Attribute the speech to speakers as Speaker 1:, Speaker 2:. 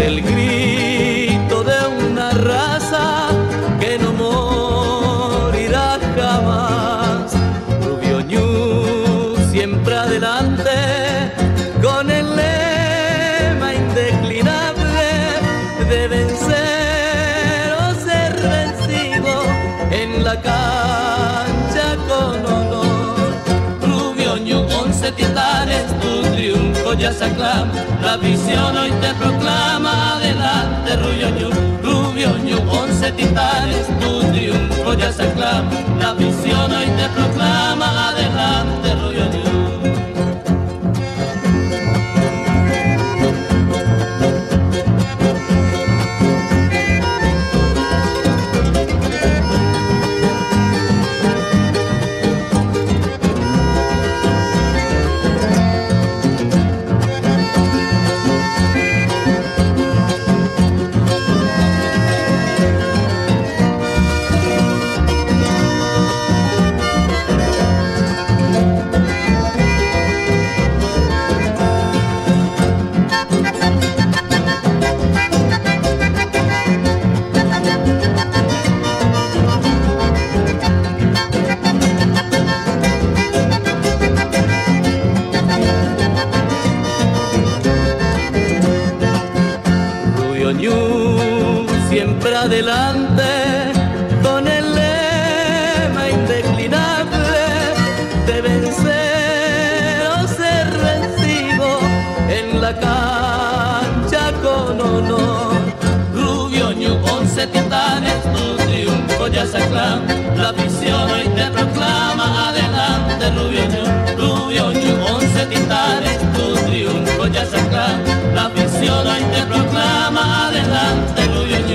Speaker 1: el grito de una raza que no morirá jamás. Rubio News siempre adelante con el lema indeclinable de vencer o ser vencido en la calle. Triunfo ya se la visión hoy te proclama, adelante Rubio Ñu, Rubio once titanes, tu triunfo ya se la visión hoy te proclama, adelante adelante, con el lema indeclinable de vencer o ser vencido en la cancha con honor. Rubio Ñu, once titanes, tu triunfo ya se aclama, la visión hoy te proclama, adelante Rubio Ñu, Rubio Ñu, once titanes, tu triunfo ya se aclama, la visión hoy te proclama, adelante Rubio.